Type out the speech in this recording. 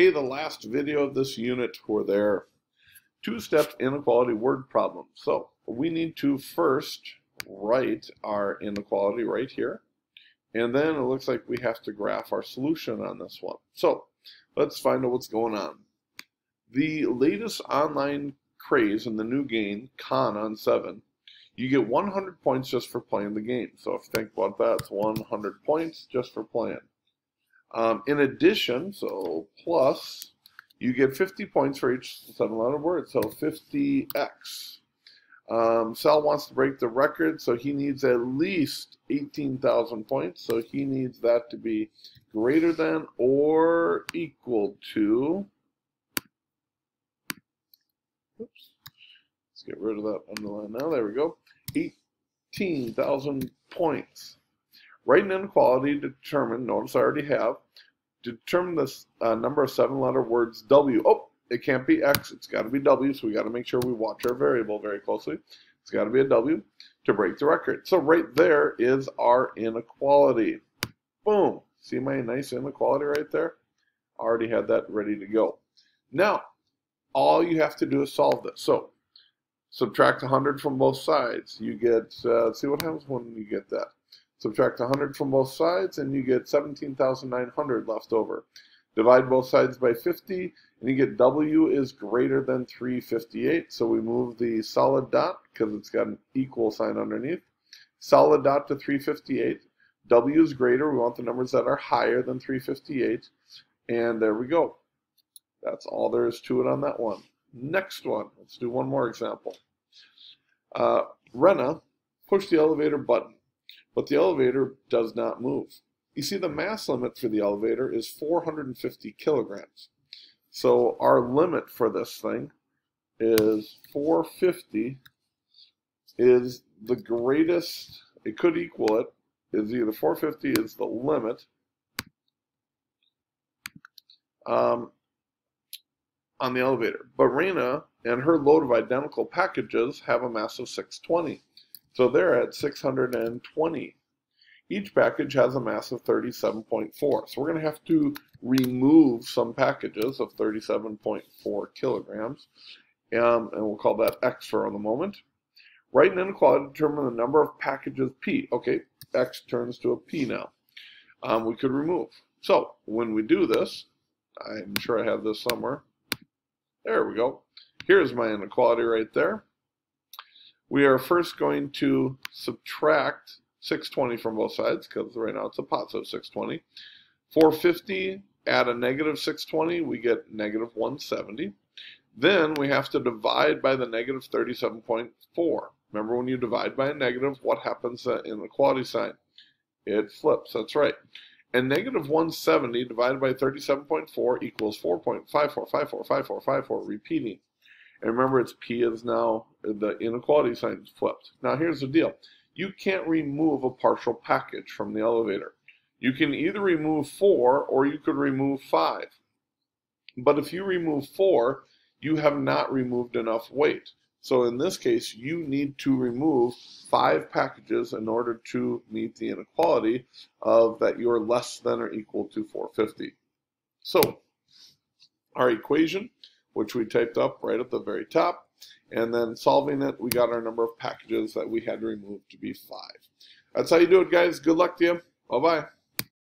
Hey, the last video of this unit were there two-step inequality word problem. So we need to first write our inequality right here. And then it looks like we have to graph our solution on this one. So let's find out what's going on. The latest online craze in the new game, Con on 7, you get 100 points just for playing the game. So if you think about that, it's 100 points just for playing. Um, in addition, so plus, you get 50 points for each seven-letter word, so 50x. Um, Sal wants to break the record, so he needs at least 18,000 points. So he needs that to be greater than or equal to. Oops. Let's get rid of that underline now. There we go. 18,000 points. Write an inequality to determine, notice I already have, to determine the uh, number of seven-letter words W. Oh, it can't be X, it's got to be W, so we got to make sure we watch our variable very closely. It's got to be a W to break the record. So right there is our inequality. Boom. See my nice inequality right there? Already had that ready to go. Now, all you have to do is solve this. So, subtract 100 from both sides. You get, uh, see what happens when you get that. Subtract 100 from both sides, and you get 17,900 left over. Divide both sides by 50, and you get W is greater than 358. So we move the solid dot, because it's got an equal sign underneath. Solid dot to 358. W is greater. We want the numbers that are higher than 358. And there we go. That's all there is to it on that one. Next one. Let's do one more example. Uh, Rena, push the elevator button but the elevator does not move. You see, the mass limit for the elevator is 450 kilograms. So our limit for this thing is 450 is the greatest, it could equal it, is either 450 is the limit um, on the elevator. But Rena and her load of identical packages have a mass of 620. So they're at 620. Each package has a mass of 37.4. So we're going to have to remove some packages of 37.4 kilograms. Um, and we'll call that X for the moment. Write an inequality to determine the number of packages P. Okay, X turns to a P now. Um, we could remove. So when we do this, I'm sure I have this somewhere. There we go. Here's my inequality right there we are first going to subtract 620 from both sides because right now it's a positive 620. 450 add a negative 620, we get negative 170. Then we have to divide by the negative 37.4. Remember when you divide by a negative, what happens uh, in the equality sign? It flips, that's right. And negative 170 divided by 37.4 equals 4.54545454, repeating. And remember, its P is now, the inequality sign is flipped. Now, here's the deal. You can't remove a partial package from the elevator. You can either remove 4 or you could remove 5. But if you remove 4, you have not removed enough weight. So in this case, you need to remove 5 packages in order to meet the inequality of that you're less than or equal to 450. So our equation which we typed up right at the very top. And then solving it, we got our number of packages that we had to remove to be five. That's how you do it, guys. Good luck to you. Bye-bye.